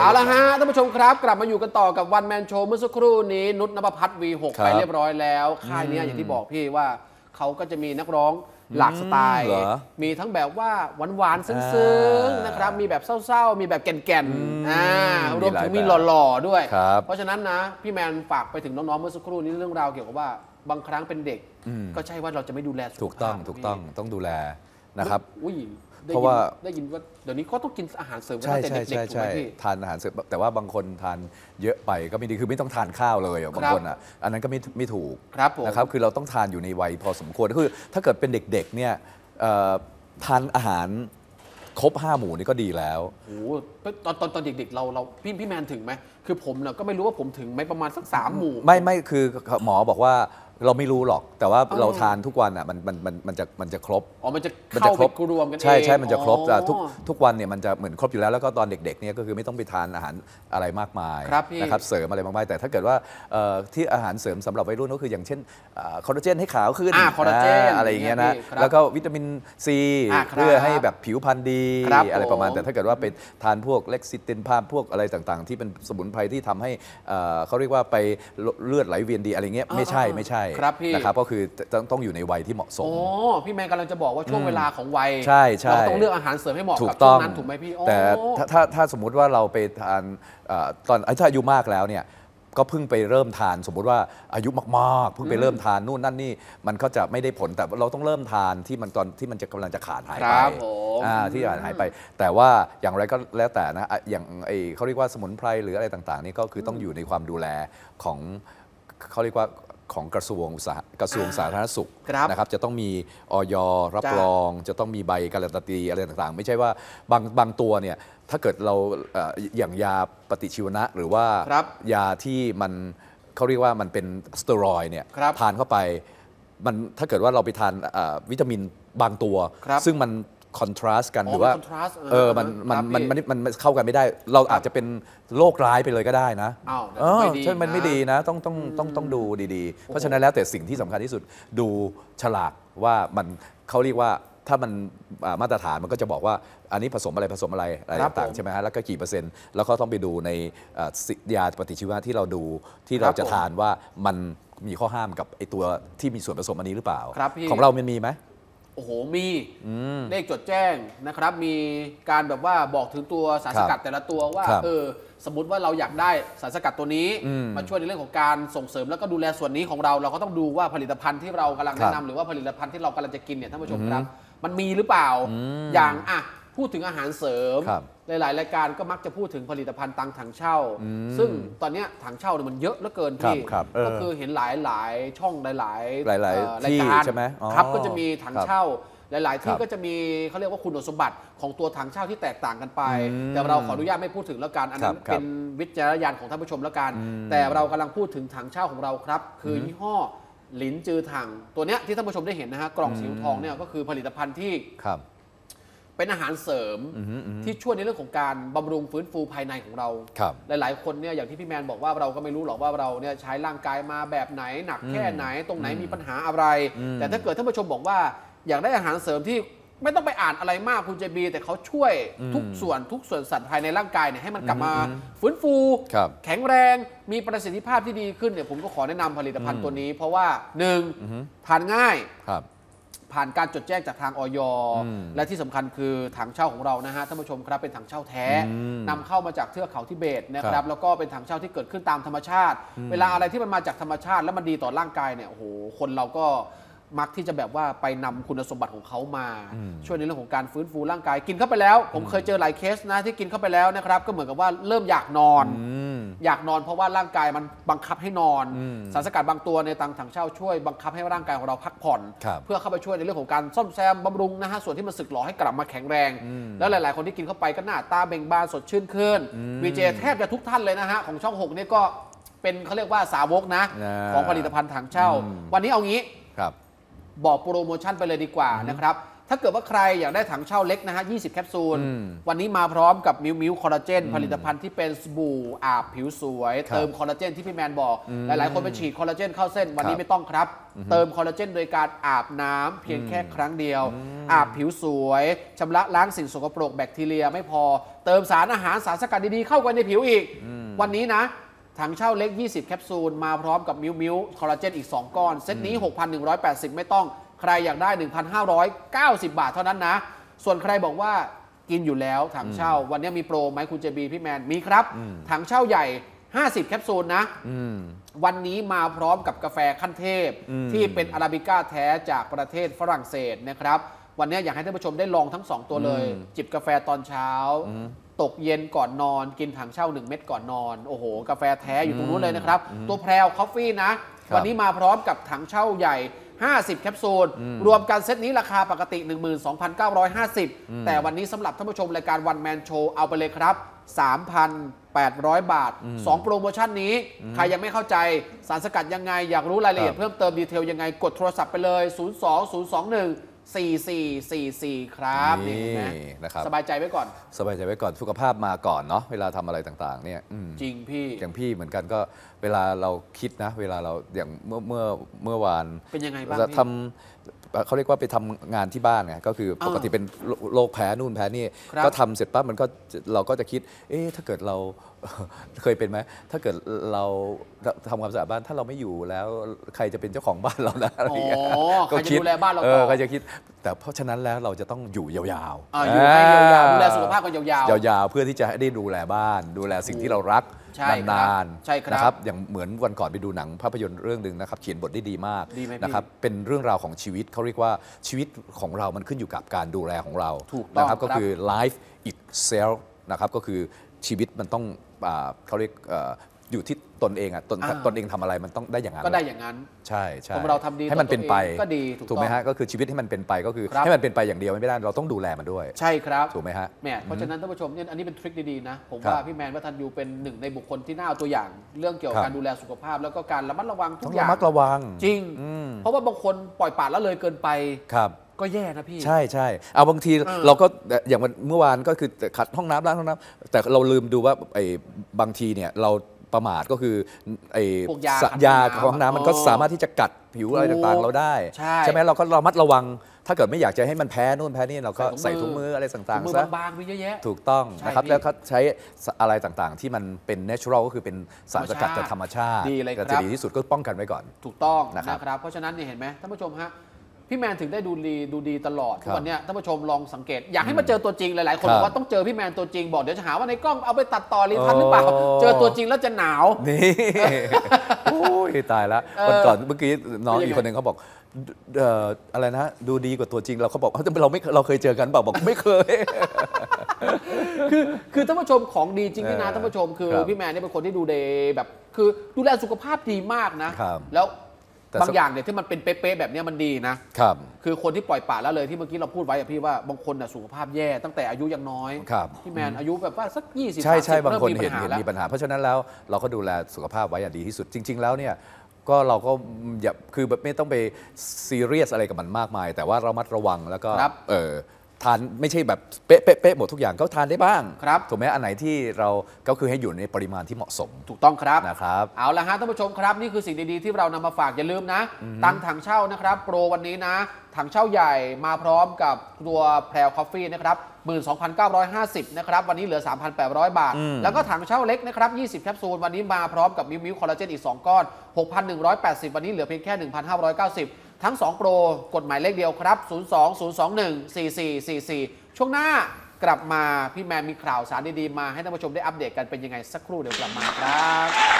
เอาละฮะท่านผู้ชมครับ กลับมาอยู่กันต่อกับวันแมนโชว์เมื่อสักครู่นี้ นุชนภพัฒน์ V6 ครับไปเรียบร้อยแล้ว ค่ายเนี้ยอย่างที่บอกพี่ว่าเขาก็จะมีนักร้องหลากสไตล์ เหรอมีทั้งแบบว่าหวานๆซึ้งอ่าๆนะครับ มีแบบเศร้าๆ มีแบบแก่นๆอ่ามีรวมถึงหลายแบบมีหล่อๆด้วย ครับ เพราะฉะนั้นนะ พี่แมนฝากไปถึงน้องๆเมื่อสักครู่นี้เรื่องราวเกี่ยวกับว่าบางครั้งเป็นเด็ก ก็ใช่ว่าเราจะไม่ดูแลสุขถูกต้องภาพถูกต้องพี่ต้องดูแลนะครับ อุ้ยได้ เพราะยินว่า ได้ยินว่าเดี๋ยวนี้เขาต้องกินอาหารเสริมกันใช่ตั้งแต่ใช่เด็กๆถูกใช่ใช่ไหมพี่ ทานอาหารเสริมแต่ว่าบางคนทานเยอะไปก็ไม่ดีคือไม่ต้องทานข้าวเลยอะบางคนอะอันนั้นก็ไม่ไม่ถูกครับผมนะครับคือเราต้องทานอยู่ในวัยพอสมควรคือ ถ้าเกิดเป็นเด็กๆเนี่ยเอ่อทานอาหารครบห้าหมู่นี่ก็ดีแล้ว โอ้โหตอนตอนตอนเด็กๆเราเราพี่พี่แมนถึงไหม คือผมเนี่ยก็ไม่รู้ว่าผมถึงไหมประมาณสักสามหมู่ ไม่ไม่คือหมอบอกว่า เราไม่รู้หรอก แต่ว่าอ๋อเราทานทุกวันอะมันมันมันมันจะมันจะครบ อ๋อ มันจะมันเข้าจะครไปบกรวมกันเองใช่ใช่มันจะครบอ๋อแต่ทุกทุกวันเนี่ยมันจะเหมือนครบอยู่แล้วแล้วก็ตอนเด็กๆเนี่ยก็คือไม่ต้องไปทานอาหารอะไรมากมายครับพี่ นะครับเสริมอะไรมากมายแต่ถ้าเกิดว่าเอ่อที่อาหารเสริมสำหรับวัยรุ่นก็คืออย่างเช่นคอลลาเจนให้ขาวขึ้นอ่าคอลลาเจนอะไรอย่างเงี้ยนะเนี่ยพี่ครับแล้วก็วิตามินซีอ่าครับเพื่อให้แบบผิวพรรณดีครับอะไรประมาณ ผม แต่ถ้าเกิดว่าไปทานพวกเล็กซิตินภาพพวกอะไรต่างๆ ที่เป็นสมุนไพรที่ทำให้เอ่อเขาเรียกว่าไปเลือดไหลเวียนดีอะไรเงี้ยไม่ใช่ไม่ใช่ครับพี่ นะครับก็คือต้องต้องอยู่ในวัยที่เหมาะสมอ๋อพี่แมนกำลังจะบอกว่าช่วงเวลาของวัยใช่ใช่ เราต้องเลือกอาหารเสริมให้เหมาะถูกับกช่ต้วองงนั้นถูกไหมพี่อ๋อแต่ถ้าถ้าถ้าสมมุติว่าเราไปทานเอ่อตอนถ้าอายุมากแล้วเนี่ยก็เพิ่งไปเริ่มทาน สมมุติว่าอายุมากๆเพิ่งไปเริ่มทานนู่นนั่นนี่มันก็จะไม่ได้ผลแต่เราต้องเริ่มทานที่มันตอนที่มันจะกำลังจะขาดหายคไปรับผมอ่าที่ขาดหายไป แต่ว่าอย่างไรก็แล้วแต่นะอะอย่างไอเขาเรียกว่าสมุนไพรหรืออะไรต่างๆนี่ก็คือต้องอยู่ในความดูแลของเขาเรียกว่า ของกระทรวงอุตสาหกระทรวงสาธารณสุขครับนะครับจะต้องมีออยรับจ้ะรอง จะต้องมีใบการันตีอะไรต่างๆ ไม่ใช่ว่าบางบางตัวเนี่ยถ้าเกิดเราเอ่ออย่างยาปฏิชีวนะหรือว่าครับยาที่มันเขาเรียกว่ามันเป็นสเตียรอยด์เนี่ยครับทานเข้าไปมันถ้าเกิดว่าเราไปทานเอ่อวิตามินบางตัวครับซึ่งมัน คอนทราสต์กันอ๋อหรือว่ามัน contrast เออมันมันครับมันพี่มันมันมันเข้ากันไม่ได้ เราอาจจะเป็นโรคร้ายไปเลยก็ได้นะอ้าวเออไม่ดีใช่มันไม่นะดีนะ ต้องต้องต้องต้องดูดีๆ เพราะฉะนั้นแล้วแต่สิ่งที่สำคัญที่สุดดูฉลากว่ามันเขาเรียกว่าถ้ามันอ่ามาตรฐานมันก็จะบอกว่าอันนี้ผสมอะไรผสมอะไรอะไรครับต่างผมๆใช่ไหมฮะแล้วก็กี่เปอร์เซ็นต์แล้วก็ต้องไปดูในอ่าสิยาปฏิชีวนะที่เราดูที่เราจะผมทานว่ามันมีข้อห้ามกับไอตัวที่มีส่วนผสมอันนี้หรือเปล่าครับพี่ของเรามันมีไหม โอ้โหมีเลขจดแจ้งนะครับ มีการแบบว่าบอกถึงตัวสารสกัดแต่ละตัวว่าครับเออสมมติว่าเราอยากได้สารสกัดตัวนี้อืมมาช่วยในเรื่องของการส่งเสริมแล้วก็ดูแลส่วนนี้ของเราเราก็ต้องดูว่าผลิตภัณฑ์ที่เรากำลังครัแนะบนำหรือว่าผลิตภัณฑ์ที่เรากำลังจะกินเนี่ยท่านผู้ชมครับ มันมีหรือเปล่าอย่างอะ พูดถึงอาหารเสริม ครับหลาย ๆ รายการก็มักจะพูดถึงผลิตภัณฑ์ตังถังเช่า ซึ่งตอนเนี้ยถังเช่าเนี่ยมันเยอะเหลือเกินพี่ครับครับเออก็คือเห็นหลายหลายๆช่องหลายๆหลายๆเอ่อรายที่การใช่ไหมอ๋อครับก็จะมีถังครับเช่า หลาย ๆ ที่ครับก็จะมีเขาเรียกว่าคุณสมบัติของตัวถังเช่าที่แตกต่างกันไป อืมแต่เราขออนุญาตไม่พูดถึงแล้วกันอันนั้นครับครับเป็นวิจารณญาณของท่านผู้ชมแล้วกันแต่เรากำลังพูดถึงถังเช่าของเราครับ คือยี่ห้อหลินจือถังตัวเนี้ยที่ท่านผู้ชมได้เห็นนะฮะกล่องสีทองเนี่ยก็คือผลิตภัณฑ์ที่ ครับ เป็นอาหารเสริมที่ช่วยในเรื่องของการบำรุงฟื้นฟูภายในของเรา ครับ หลาย ๆ คนเนี่ยอย่างที่พี่แมนบอกว่าเราก็ไม่รู้หรอกว่าเราเนี่ยใช้ร่างกายมาแบบไหนหนักแค่ไหนตรงไหนมีปัญหาอะไรแต่ถ้าเกิดท่านผู้ชมบอกว่า อยากได้อาหารเสริมที่ไม่ต้องไปอ่านอะไรมากคุณเจบี แต่เขาช่วยทุกส่วนทุกส่วนสัตว์ภายในร่างกายเนี่ยให้มันกลับมาฟื้นฟู ครับ แข็งแรงมีประสิทธิภาพที่ดีขึ้นเนี่ยผมก็ขอแนะนำผลิตภัณฑ์ตัวนี้ เพราะว่าหนึ่งทานง่าย ครับ ผ่านการจดแจ้งจากทางออยอืมและที่สำคัญคือถังเช่าของเรานะฮะท่านผู้ชมครับเป็นถังเช่าแท้อืมนำเข้ามาจากเทือกเขาทิเบตนะคครัรับบแล้วก็เป็นถังเช่าที่เกิดขึ้นตามธรรมชาติ เวลาอะไรที่มันมาจากธรรมชาติ แล้วมันดีต่อร่างกายเนี่ยโอ้โหคนเราก็มักที่จะแบบว่าไปนำคุณสมบัติของเขามา ช่วยในเรื่องของการฟื้นฟูร่างกายกินเข้าไปแล้ว ผมเคยเจอหลายเคสนะที่กินเข้าไปแล้วนะครับ ก็เหมือนกับว่าเริ่มอยากนอนอืม อยากนอนเพราะว่าร่างกายมันบังคับให้นอนอืมสารสกัดบางตัวในตังถังเช่าช่วยบังคับให้ร่างกายของเราพักผ่อนครับเพื่อเข้าไปช่วยในเรื่องของการซ่อมแซมบำรุงนะฮะส่วนที่มันสึกหรอให้กลับมาแข็งแรง แล้วหลาย ๆ คนที่กินเข้าไปก็หน้าตาเบ่งบานสดชื่นขึ้นวีเจแทบจะทุกท่านเลยนะฮะของช่อง6นี่ก็เป็นเขาเรียกว่าสาวกนะอ่าของผลิตภัณฑ์ถั่งเช่าอืมวันนี้เอางี้ครับบอกโปรโมชั่นไปเลยดีกว่านะครับ ถ้าเกิดว่าใครอยากได้ถั่งเช่าเล็กนะฮะ 20 แคปซูลอืมวันนี้มาพร้อมกับมิวมิวคอลลาเจนผลิตภัณฑ์ที่เป็นสบู่อาบผิวสวยครับเติมคอลลาเจนที่พี่แมนบอกอืมหลาย ๆ คนไปฉีดคอลลาเจนเข้าเส้น วันนี้ครับไม่ต้องครับ เติมคอลลาเจนโดยการอาบน้ำเพียงแค่ครั้งเดียว อาบผิวสวยชำระล้างสิ่งสกปรกแบคทีเรียไม่พอ เติมสารอาหารสารสกัดดี ๆ เข้าไปในผิวอีก วันนี้นะถั่งเช่าเล็ก 20 แคปซูล มาพร้อมกับมิวมิวคอลลาเจนอีก 2 ก้อน เซตนี้ 6,180 ไม่ต้อง ใครอยากได้ 1,590 บาทเท่านั้นนะ ส่วนใครบอกว่ากินอยู่แล้วถั่งเช่า วันนี้มีโปรไหมคุณเจบีพี่แมนมีครับ ถั่งเช่าใหญ่ 50 แคปซูลนะอืมวันนี้มาพร้อมกับกาแฟขั้นเทพอืมที่เป็นอาราบิก้าแท้จากประเทศฝรั่งเศสนะครับ วันนี้อยากให้ท่านผู้ชมได้ลองทั้ง2ตัวเลยอืมจิบกาแฟตอนเช้า ตกเย็นก่อนนอน กินถั่งเช่า 1 เม็ดก่อนนอน โอ้โห กาแฟแท้อยู่ตรงนู้นเลยนะครับ ตัวแพรวคอฟฟี่นะครับวันนี้มาพร้อมกับถั่งเช่าใหญ่ 50 แคปซูล รวมกันเซตนี้ราคาปกติ 12,950 แต่วันนี้สำหรับท่านผู้ชมรายการ One Man Show เอาไปเลยครับ 3,800 บาท 2 โปรโมชั่นนี้ ใครยังไม่เข้าใจสารสกัดยังไง อยากรู้รายละเอียดครับเพิ่มเติม detail ยังไงกดโทรศัพท์ไปเลย 02021 4444 ครับนี่เห็นไหมนะครับ สบายใจไว้ก่อน สบายใจไว้ก่อนสุขภาพมาก่อนเนาะเวลาทำอะไรต่างๆ เนี่ยอืมจริงพี่ อย่างพี่เหมือนกันก็เวลาเราคิดนะ เวลาเราอย่างเมื่อเมื่อเมื่อวานเป็นยังไงบ้างจะพี่ ทำ เอ่อเขาเรียกว่าไปทำงานที่บ้านไงก็คืออ่าปกติเป็นโรโรคแพ้นู่นแพ้นี่ครับก็ทำเสร็จปั๊บมันก็จะเราก็จะคิด เอ๊ะถ้าเกิดเราเคยเป็นไหมถ้าเกิดเราทำความสะอาดบ้านถ้าเราไม่อยู่แล้วใครจะเป็นเจ้าของบ้านเรานะอะไรอย่างเงี้ยอ๋อใครจะดูแลบ้านเราต่อเออก็จะคิด แต่เพราะฉะนั้นแล้วเราจะต้องอยู่ยาวๆอ่าอยู่ให้ยาวๆดูแลสุขภาพกันยาวๆยาวๆเพื่อที่จะได้ดูแลบ้าน ดูแลสิ่งที่เรารัก ใช่ครับนานใช่ครับนะครับอย่างเหมือนวันก่อนไปดูหนังภาพยนตร์เรื่องหนึ่งนะครับเขียนบทได้ดีมากดีไหมพี่นะครับเป็นเรื่องราวของชีวิตเขาเรียกว่าชีวิตของเรามันขึ้นอยู่กับการดูแลของเราถูกต้องนะครับก็ครับ คือ life itself นะครับก็คือชีวิตมันต้องอ่าเขาเรียกเอ่ออยู่ที่ ตนเองอะตนอ่า ตนเองทำอะไรมันต้องได้อย่างนั้นก็ได้อย่างนั้น ใช่ใช่ผมเราทำดีให้มันต่อตัวเป็นไปเองก็ดีถูกถูกไหมต้องฮะก็คือชีวิตให้มันเป็นไปก็คือ ครับ ให้มันเป็นไปอย่างเดียวไม่ได้เราต้องดูแลมันด้วย ใช่ครับถูกไหมฮะ แหม่เพราะฉะนั้นท่านผู้ชมเนี่ยอันนี้เป็นทริคดีๆนะ ผมครับว่าพี่แมนวัฒนยูเป็นหนึ่งในบุคคลที่น่าเอาตัวอย่าง เรื่องเกี่ยวกับครับ การดูแลสุขภาพ แล้วก็การระมัดระวังทุต้อกงอย่าระงมัดระวังจริง อืมเพราะว่าบางคนปล่อยปละละเลยเกินไป ครับ ก็แย่นะพี่ ใช่ใช่เอาบางทีเออเราก็อย่างวันเมื่อวานก็คือขัดห้องน้ำล้างห้องน้ำแต่เราลืมดูว่าไอ้บางทีเนี่ยเรา ประมาทก็คือไอ้พวกยาสะขัดยาน้ำของห้องน้ำมันก็อ๋อสามารถที่จะกัดผิวอะไรถูกต่างๆ เราได้ใช่ไหมเราก็ระมัดระวัง ถ้าเกิดไม่อยากจะให้มันแพ้นู่นแพ้นี่เราก็ใส่ใส่ถุถุงงมืมือออะไรต่างมือๆซะ บางๆมีเยอะแยะ ถูกต้องใช่นะครับ พี่แล้วก็ใช้อะไรต่างๆ ที่มันเป็น natural ก็คือเป็นสารสกัดจากธรรมชาติดีเลยครับ ก็จะดีที่สุดก็ป้องกันไว้ก่อน ถูกต้องนะครับ นะครับ เพราะฉะนั้นเนี่ยเห็นไหมท่านผู้ชมฮะ พี่แมนถึงได้ดูดีดูดีตลอดครับทุกวันเนี้ยท่านผู้ชมลองสังเกต อยากให้มาเจอตัวจริงหลายๆ คนครับบอกว่าต้องเจอพี่แมนตัวจริงบอกเดี๋ยวจะหาว่าในกล้องเอาไปตัดต่อรีทันหรือเปล่าโอ้เจอตัวจริงแล้วจะหนาว นี่โอ้ยตายแล้วเออวันก่อนเมื่อกี้น้องเป็นยังไงอีกคนหนึ่งเขาบอกเอ่ออะไรนะ ดูดีกว่าตัวจริงเราเขาบอกเอ้าเราไม่เราเคยเจอกันเปล่าบอกไม่เคย คือคือท่านผู้ชมของดีจริงนี่นะเออท่านผู้ชมคือครับพี่แมนเนี่ยเป็นคนที่ดูเดย์แบบ คือดูแลสุขภาพดีมากนะครับแล้ว แต่บางอย่างเนี่ยที่มันเป็นเป๊ะๆแบบเนี้ยมันดีนะครับ คือคนที่ปล่อยปละละเลยที่เมื่อกี้เราพูดไว้อะพี่ว่าบางคนน่ะสุขภาพแย่ตั้งแต่อายุยังน้อยครับ พี่แมนอายุแบบว่าสัก20ใช่ใช่30บางคนริ่มเห็นปัญเห็นแล้วมีปัญหา เพราะฉะนั้นแล้วเราก็ดูแลสุขภาพไว้อย่างดีที่สุดจริง ๆ แล้วเนี่ยก็เราก็อย่าคือแบบไม่ต้องไปซีเรียสอะไรกับมันมากมาย แต่ว่าเรามัดระวังแล้วก็ครับ เออ ทานไม่ใช่แบบเป๊ะเป๊ะเป๊ะหมดทุกอย่างก็ทานได้บ้างครับ ถูกไหมอันไหนที่เราก็คือให้อยู่ในปริมาณที่เหมาะสมถูกต้องครับนะครับเอาละฮะท่านผู้ชมครับ นี่คือสิ่งดีๆที่เรานำมาฝากอย่าลืมนะ ตังถังเช่านะครับ โปรวันนี้นะถังเช่าใหญ่มาพร้อมกับตัวแพรว coffee นะครับ 12,950 นะครับ วันนี้เหลือ 3,800 บาทอืมแล้วก็ถังเช่าเล็กนะครับ 20 แคปซูล วันนี้มาพร้อมกับมิวมิวคอลลาเจนอีก 2 กล่อง 6,180 วันนี้เหลือเพียงแค่ 1,590 ทั้ง 2 โปรกดหมายเลขเดียวครับ 02-021-4444 ช่วงหน้ากลับมาพี่แมนมีข่าวสารดีๆ มาให้ท่านผู้ชมได้อัปเดตกันเป็นยังไงสักครู่เดี๋ยวกลับมาครับ